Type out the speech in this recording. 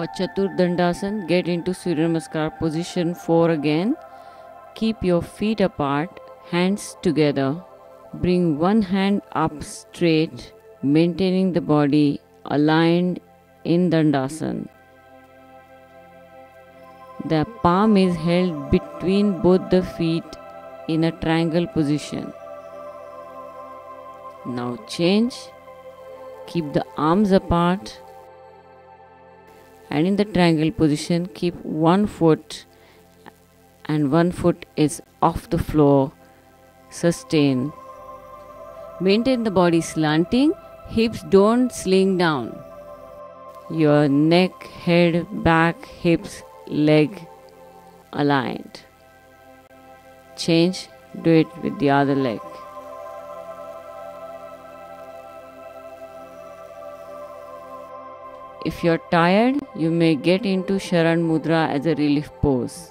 For Chaturdandasana, get into Surya Namaskar position 4 again. Keep your feet apart, hands together. Bring one hand up straight, maintaining the body aligned in Dandasan. The palm is held between both the feet in a triangle position. Now change. Keep the arms apart and in the triangle position keep one foot and one foot is off the floor. Sustain. Maintain the body slanting, hips don't sling down. Your neck, head, back, hips, leg aligned. Change, do it with the other leg. If you're tired, you may get into Sharan Mudra as a relief pose.